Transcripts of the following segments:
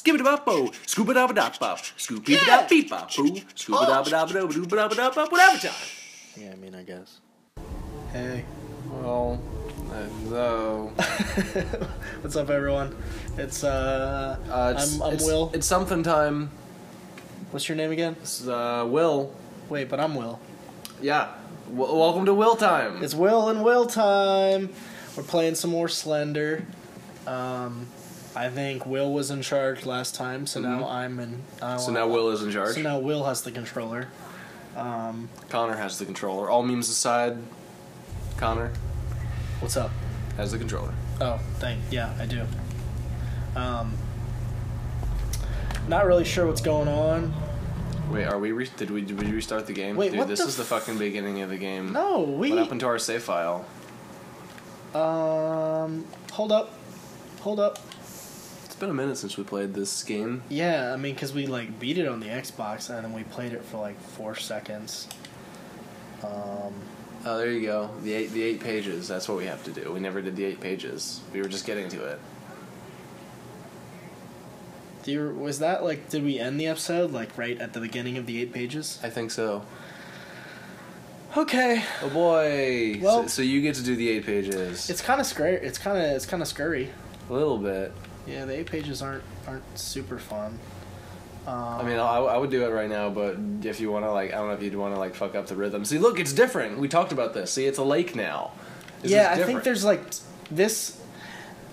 skip it up, oh, scoop it up, up, up, scoop it up, beep up, boo, scoop it up, up, up, up, up, up, whatever time. Yeah, I mean, I guess. Hey. Well, hello. What's up, everyone? It's uh, Uh, it's, I'm, I'm it's- Will. It's something time. What's your name again? This is uh, Will. Wait, but I'm Will. Yeah. W- welcome to Will time. It's Will and Will time. We're playing some more Slender. Um, I think Will was in charge last time, so now I'm in. I so now Will is in charge. So now Will has the controller. Um, Connor has the controller. All memes aside, Connor what's up? has the controller. Oh, thank yeah, I do. Um, not really sure what's going on. Wait, are we? Re- did we? Did we restart the game? Wait, Dude, what this the is the fucking beginning of the game. No, we. What happened to our save file? Um, hold up, hold up. It's been a minute since we played this game. Yeah, I mean, cause we like beat it on the Xbox and then we played it for like four seconds. Um, Oh, there you go. The eight, the eight pages. That's what we have to do. We never did the eight pages. We were just getting to it. do you, was that like? Did we end the episode like right at the beginning of the eight pages? I think so. Okay, Oh boy. Well- so, so you get to do the eight pages. it's kind of scary. It's kind of it's kind of scurry. a little bit. Yeah, the eight pages aren't aren't super fun. Um, I mean, I, I would do it right now, but if you want to, like, I don't know if you'd want to like fuck up the rhythm. See, look, it's different. We talked about this. See, it's a lake now. This yeah, I think there's like this.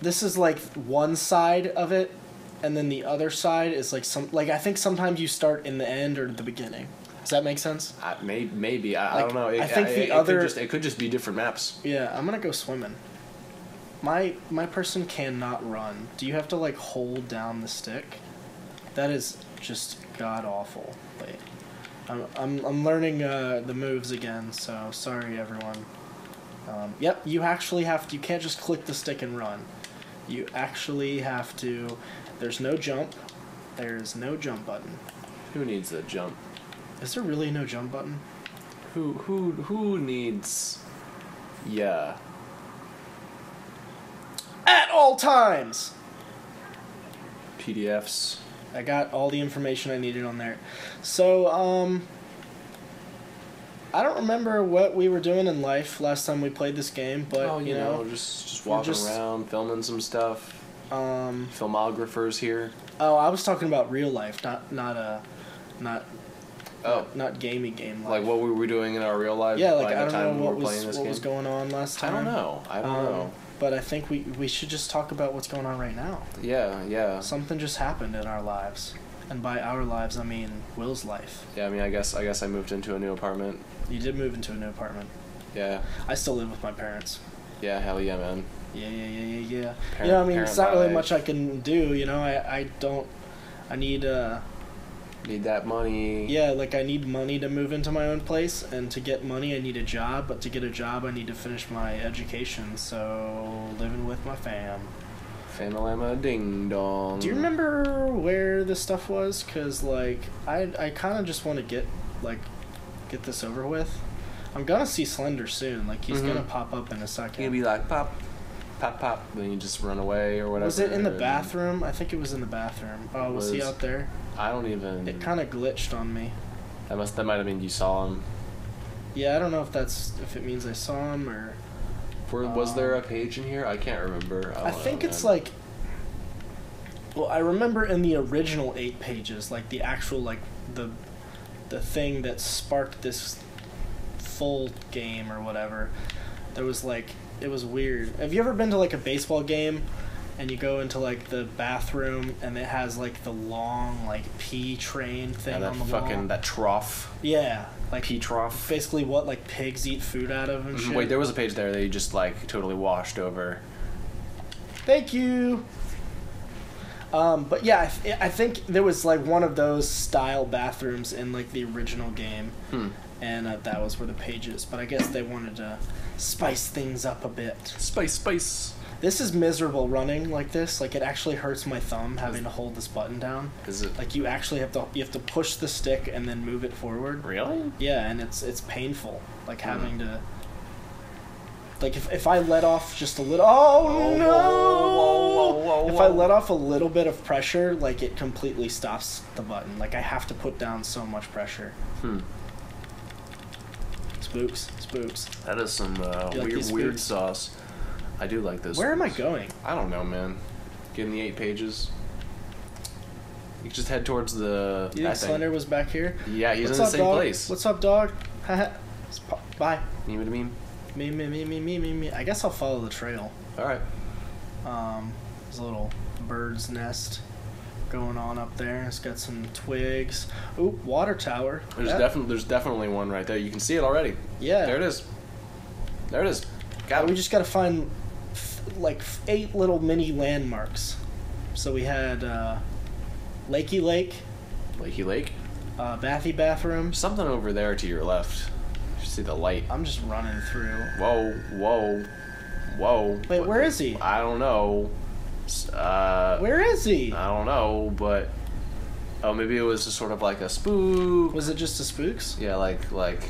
This is like one side of it, and then the other side is like some like I think sometimes you start in the end or the beginning. Does that make sense? I, may, maybe I, I don't know. It, I think the it, other- could just, it could just be different maps. Yeah, I'm gonna go swimming. My my person cannot run. Do you have to like hold down the stick? That is just god awful. Wait, I'm I'm I'm learning uh, the moves again. So sorry everyone. Um, yep, you actually have to. You can't just click the stick and run. You actually have to. There's no jump. There's no jump button. Who needs a jump? Is there really no jump button? Who who who needs? Yeah. All times. PDFs. I got all the information I needed on there. So, um, I don't remember what we were doing in life last time we played this game, but oh, you know, just just walking just- around, filming some stuff. um, Filmographers here. oh, I was talking about real life, not not uh, not Oh, not gaming game life. like what we were we doing in our real life? yeah, like by I don't know what was what was going on last time. I don't know. I don't Um, know. But I think we we should just talk about what's going on right now. Yeah, yeah, Something just happened in our lives, and by our lives I mean Will's life. yeah. I mean, I guess I guess I moved into a new apartment. You did move into a new apartment. Yeah, I still live with my parents. yeah. Hell yeah, man. Yeah, yeah, yeah, yeah, yeah. Parent- you know, I mean, it's not really life. much I can do. You know, I, I don't. I need, uh, Need that money. yeah, like I need money to move into my own place, and to get money, I need a job. But to get a job, I need to finish my education. So living with my fam. Fanalama ding dong. Do you remember where this stuff was? Cause like I, I kind of just want to get like, get this over with. I'm gonna see Slender soon. Like he's Mhm. gonna pop up in a second. You'd be like pop, pop, pop. Then you just run away or whatever. was it in the bathroom? I think it was in the bathroom. Oh, was, he out there? I don't even. It kind of glitched on me. That must. That might have been you saw him. Yeah, I don't know if that's if it means I saw him or. Were, was there a Um, page in here? I can't remember. I don't think know, it's man. like. Well, I remember in the original eight pages, like the actual like the, the thing that sparked this, full game or whatever. There was like it was weird. Have you ever been to like a baseball game, and you go into like the bathroom and it has like the long like pee train thing that on the fucking wall? that trough, Yeah, like pea trough. basically what like pigs eat food out of and Mhm. shit. Wait, there was a page there that you just like totally washed over. Thank you. Um, but yeah, I, th- I think there was like one of those style bathrooms in like the original game, Hmm. and uh, that was where the pages. But I guess they wanted to spice things up a bit. Spice, spice. This is miserable running like this. Like it actually hurts my thumb having to hold this button down. Is it Like you actually have to you have to push the stick and then move it forward. really? Yeah, and it's it's painful. Like Hmm. having to. Like if, if I let off just a little. Oh, no! whoa, whoa, If whoa. I let off a little bit of pressure, like it completely stops the button. Like I have to put down so much pressure. Hmm. Spooks, spooks. That is some uh, You like weird these weird sauce. I do like this. Where am I going? I don't know, man. Getting the eight pages. You just head towards the. You that think thing. Slender was back here? Yeah, he's in the same dog? place. What's up, dog? Haha. Bye. You know what I mean? Me, me, me, me, me, me, me. I guess I'll follow the trail. All right. Um, there's a little bird's nest going on up there. It's got some twigs. Oop, water tower. There's definitely there's definitely one right there. You can see it already. Yeah. There it is. There it is. Got we it. just got to find f- like f- eight little mini landmarks. So we had uh, Lakey Lake, Lakey Lake. uh, Bathy Bathroom. Something over there to your left. You see the light. I'm just running through. Whoa, whoa, whoa. Wait, What- where is he? I don't know. Uh, Where is he? I don't know, but oh, maybe it was just sort of like a spook. Was it just the spooks? Yeah, like like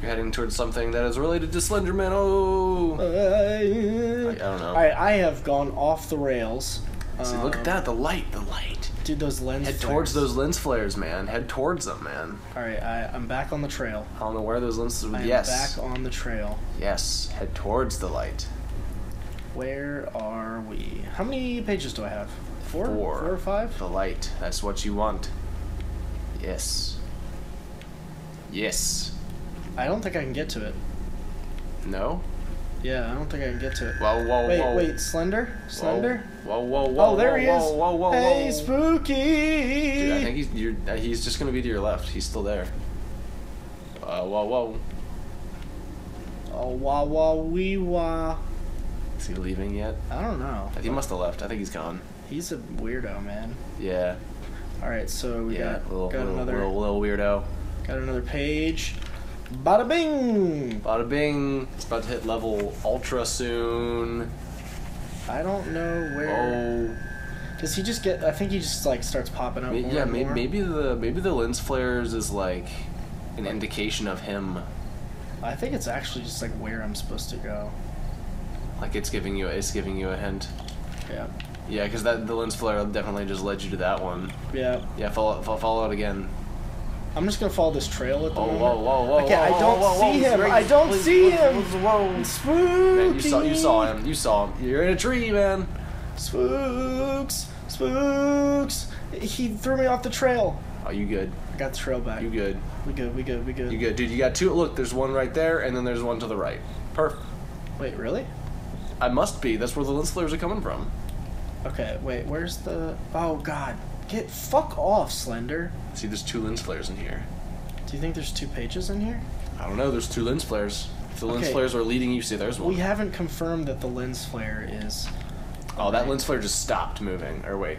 you're heading towards something that is related to Slenderman. Oh, I, I don't know. All right, I have gone off the rails. See, look at Um, that, the light, the light. Dude, those lens. Head flares. towards those lens flares, man. Head towards them, man. All right, I, I'm back on the trail. I don't know where those lenses. I am yes, back on the trail. yes. Head towards the light. Where are we? How many pages do I have? Four? Four. Four or five? The light. That's what you want. Yes. Yes. I don't think I can get to it. No. Yeah, I don't think I can get to it. Whoa, whoa, wait, whoa. wait, Slender? Slender? Whoa, whoa, whoa. oh, there whoa, he is. Whoa, whoa, whoa. hey, spooky! Dude, I think he's you're, uh, he's just gonna be to your left. He's still there. Uh, whoa, whoa. Oh, wah wah wee wah. Is he leaving yet? I don't know. He must have left. I think he's gone. He's a weirdo, man. Yeah. All right, so we yeah. got little, got little, another little, little weirdo. got another page. Bada bing! Bada bing. It's about to hit level ultra soon. I don't know where. Oh. Does he just get? I think he just like starts popping up. May- more yeah, and may- more. maybe the maybe the lens flares is like an indication of him. I think it's actually just like where I'm supposed to go. Like it's giving you it's giving you a hint. Yeah. Yeah, because that the lens flare definitely just led you to that one. Yeah. Yeah, follow follow, follow it again. I'm just gonna follow this trail at the Oh, moment. whoa, whoa, whoa! Okay, I whoa, don't whoa, whoa, see him. whoa, I don't please, see please, him. Whoa! Spooky. Man, you saw you saw him. You saw him. You're in a tree, man. Spooks. Spooks. He threw me off the trail. Oh, you good? I got the trail back. You good? We good. We good. We good. You good, dude? You got two. Look, there's one right there, and then there's one to the right. Perfect. Wait, really? I must be. That's where the lens flares are coming from. Okay. Wait. Where's the? Oh God. Get fuck off, Slender. See, there's two lens flares in here. Do you think there's two pages in here? I don't know. There's two lens flares. If the lens Okay. flares are leading you, see, there's one. We haven't confirmed that the lens flare is. oh, that lens flare just stopped moving. Or wait,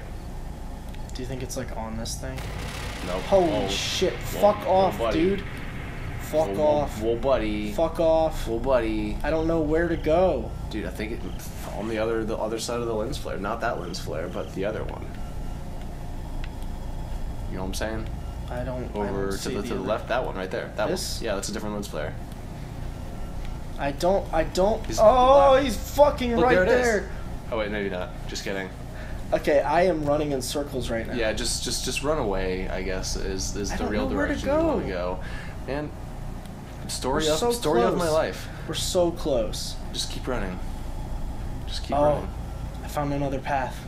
Do you think it's like on this thing? no. Holy Whoa. shit! Fuck whoa, off, buddy. dude. Fuck Whoa, whoa, off. Whoa, buddy. Fuck off. Whoa, buddy. I don't know where to go. Dude, I think it on the other the other side of the lens flare. Not that lens flare, but the other one. You know what I'm saying? I don't. I Over don't to see the, to the left, that one right there. That This? one. Yeah, that's a different lens flare. I don't. I don't. He's- oh, he's fucking Look, right there there. Oh wait, maybe not. Just kidding. Okay, I am running in circles right now. Yeah, just just just run away. I guess is is I the real know where to direction you go. want to go. And story We're of so story of my life. We're so close. Just keep running. Just keep Oh. running. I found another path.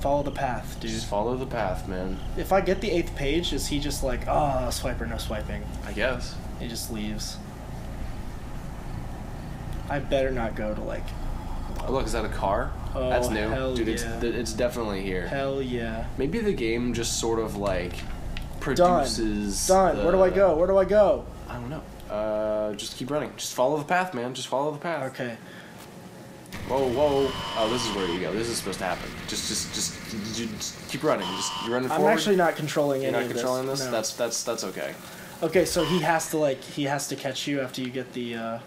Follow the path, dude. Just follow the path, man. If I get the eighth page, is he just like, ah, swiper, no swiping? I guess. He just leaves. I better not go to like, Oh look, is that a car? Oh, That's new, dude. yeah. It's it's definitely here. hell yeah. Maybe the game just sort of like Done. produces. Done. the- Where do I go? Where do I go? I don't know. Uh, just keep running. Just follow the path, man. Just follow the path. Okay. Whoa, whoa. Oh, this is where you go. This is supposed to happen. Just, just, just, just keep running. Just you're running I'm forward. actually not controlling You're any not of controlling this. No. That's that's that's okay. Okay, so he has to like he has to catch you after you get the. uh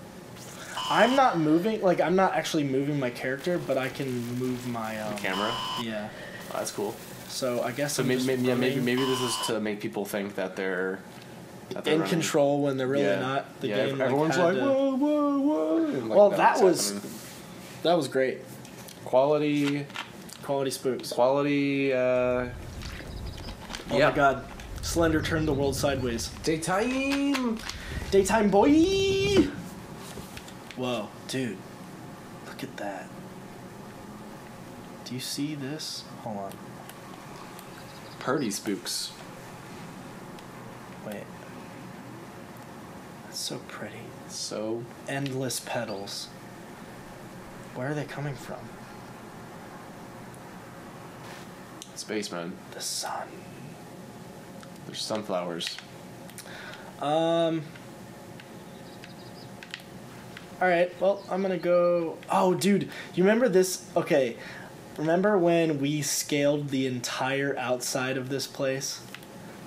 I'm not moving. Like I'm not actually moving my character, but I can move my. Um, Camera. Yeah. Oh, that's cool. So I guess So I'm maybe, maybe, yeah, maybe, maybe this is to make people think that they're in running. control when they're really yeah. not. The yeah, game. everyone's had like, whoa, whoa, whoa. like, Well, that was- happening. That was great. Quality, Quality spooks. quality. Uh, Oh yeah. my god. Slender turned the world sideways. Daytime. Daytime boy! Whoa, dude. Look at that. Do you see this? Hold on. Party spooks. Wait. So pretty. So Endless petals. Where are they coming from? spaceman. The sun. There's sunflowers. Um. All right. Well, I'm gonna go. Oh, dude, you remember this? Okay, remember when we scaled the entire outside of this place?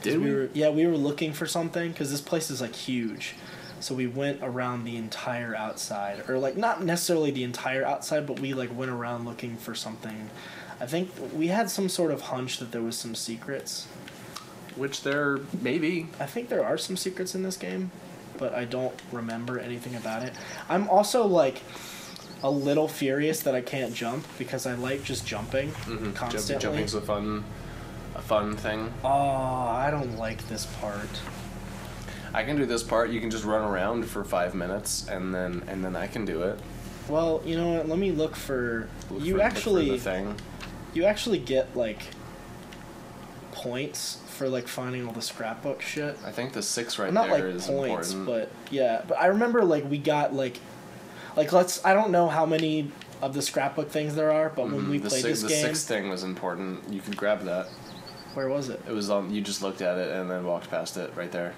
Did we? Were, yeah, we were looking for something because this place is like huge. So we went around the entire outside, or like not necessarily the entire outside, but we like went around looking for something. I think we had some sort of hunch that there was some secrets. Which there maybe. I think there are some secrets in this game, but I don't remember anything about it. I'm also like a little furious that I can't jump because I like just jumping Mm-hmm. constantly. jumping's a fun, a fun thing. oh, I don't like this part. I can do this part. You can just run around for five minutes, and then and then I can do it. Well, you know what? Let me look for. Look you for- for actually, the thing. you actually get like points for like finding all the scrapbook shit. I think the six right not there like is points, important. but yeah. But I remember like we got like, like let's. I don't know how many of the scrapbook things there are, but when Mhm. we the played six, this the game, sixth thing was important. You could grab that. where was it? It was on. You just looked at it and then walked past it right there.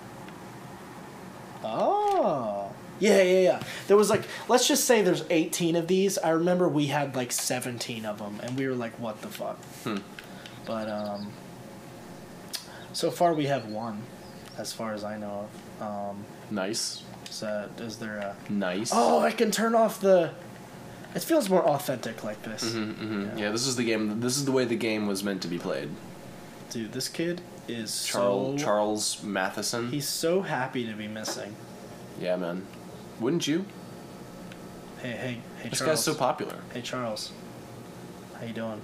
Oh. Yeah, yeah, yeah. There was like, let's just say there's 18 of these. I remember we had like 17 of them, and we were like, what the fuck? Hmm. But, um, so far we have one, as far as I know of. Um, Nice. So is, there a. Nice. Oh, I can turn off the. It feels more authentic like this. hmm hmm Yeah. Yeah. this is the game. This is the way the game was meant to be played. Dude, this kid is Charles so. Charles Matheson. He's so happy to be missing. yeah, man. Wouldn't you? Hey, hey, hey, This Charles. guy's so popular. Hey Charles, how you doing?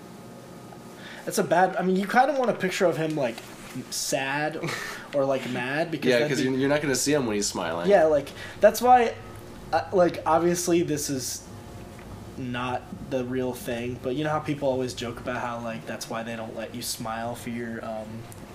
That's a bad. I mean, you kind of want a picture of him like sad or like mad because Yeah, because be- you're, not going to see him when he's smiling. yeah, like that's why. Uh, like obviously, this is not the real thing, but you know how people always joke about how like that's why they don't let you smile for your um,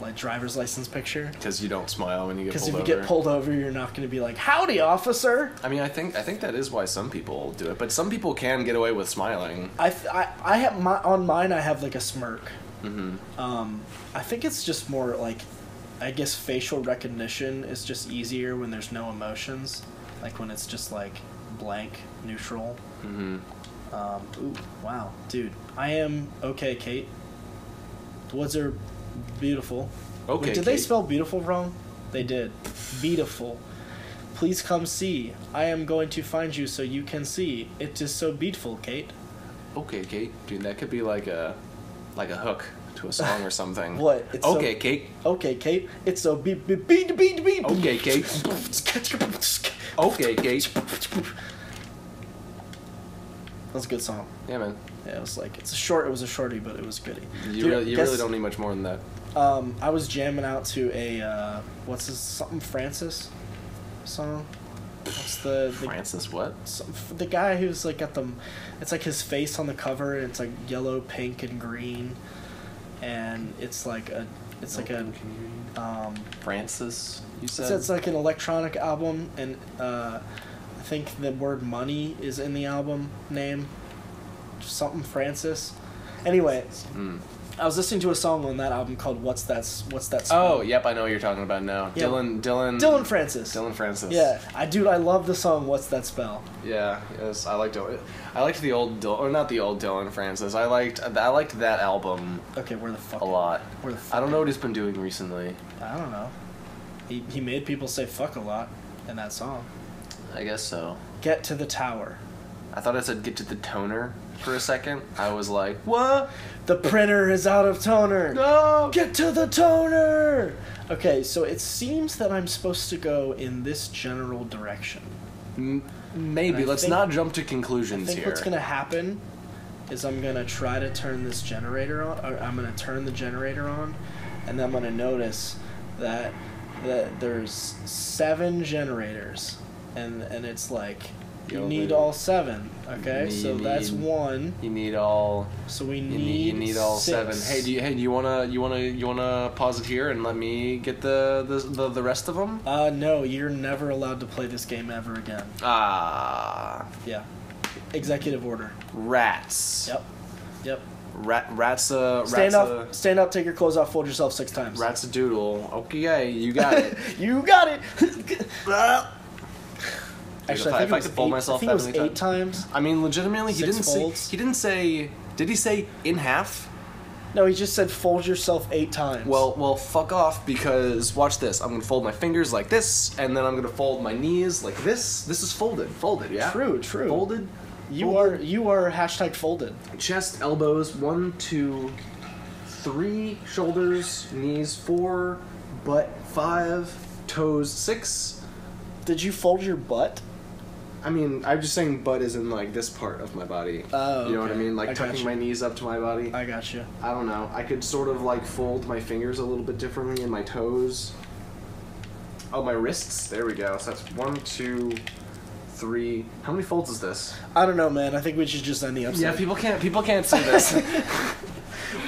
like driver's license picture Because you don't smile when you get pulled over. because if you over. get pulled over, you're not going to be like "Howdy, officer." I mean, I think I think that is why some people do it, but some people can get away with smiling. I th- I I have my on mine. I have like a smirk. hmm Um, I think it's just more like, I guess facial recognition is just easier when there's no emotions, like when it's just like blank, neutral. hmm Um, ooh, wow, dude, I am okay, Kate. Woods are beautiful. Okay, Wait, did they spell beautiful wrong? They did. Beautiful. Please come see. I am going to find you so you can see. It is so beautiful, Kate. Okay, Kate. Dude, that could be like a like a hook to a song or something. What? It's so- okay, Kate. Okay, Kate. It's so beat beat beat beat beat. Okay, Kate. Okay, Kate. That was a good song. Yeah, man. Yeah, it was like it's a short. It was a shorty, but it was goody. You, Dude, really, you guess- really don't need much more than that. Um, I was jamming out to a uh, what's this something Francis song. What's the, the Francis, what? some, the guy who's like got the it's like his face on the cover and it's like yellow pink and green and it's like a it's like a um Francis, you it's, said? it's like an electronic album and uh i think the word money is in the album name something francis anyway Mm. i was listening to a song on that album called what's that what's that Spell? Oh, yep, I know what you're talking about now. Yeah. Dillon, Dillon, dillon francis Dillon Francis. yeah i dude i love the song what's that spell Yeah, yes, I liked it. I liked the old Dillon, or not the old Dillon Francis. I liked I liked that album okay where the fuck a lot. where the fuck I don't know what he's been doing recently. I don't know. He, he made people say fuck a lot in that song. I guess so. Get to the tower. I thought I said get to the toner for a second. I was like, what? The printer is out of toner. No. Get to the toner. Okay, so it seems that I'm supposed to go in this general direction. M- maybe. Let's think- not jump to I conclusions think here. what's gonna happen. is I'm gonna try to turn this generator on. Or I'm gonna turn the generator on, and then I'm gonna notice that that there's seven generators, and and it's like you Yo, need all seven. Okay, You so that's need- one. You need all. So we You need need, you need all six. seven. Hey, do you hey do you wanna you wanna you wanna pause it here and let me get the the the, the rest of them? Uh, no, you're never allowed to play this game ever again. Ah, Yeah. Executive order. rats. Yep. Yep. Rat rats a Stand up. a Stand up. Take your clothes off. Fold yourself six times. rats a doodle. Okay, you got it. you got it. Actually, if I- I think if I could fold eight, myself that many eight times. I mean, legitimately, he didn't folds? say he didn't say. Did he say in half? No, he just said fold yourself eight times. Well, well, fuck off because watch this. I'm gonna fold my fingers like this, and then I'm gonna fold my knees like this. This is folded, folded, yeah. true, true. Folded. You folded. are you are hashtag folded. chest, elbows, one, two, three, shoulders, knees, four, butt, five, toes, six. Did you fold your butt? I mean, I'm just saying butt is in like this part of my body. Oh, you know what I mean? Like I tucking you. my knees up to my body. I got you. I don't know. I could sort of like fold my fingers a little bit differently in my toes. Oh, my wrists. There we go. So that's one, two, three. How many folds is this? I don't know, man. I think we should just end the episode. Yeah, people can't. People can't see this.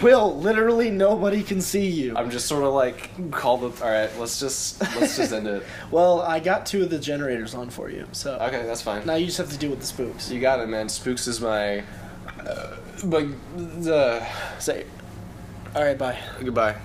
Will literally nobody can see you. I'm just sort of like call the. All right, let's just let's just end it. Well, I got two of the generators on for you, so Okay, that's fine. now you just have to deal with the spooks. You got it, man. Spooks is my. Uh, but the Say, all right, bye. goodbye.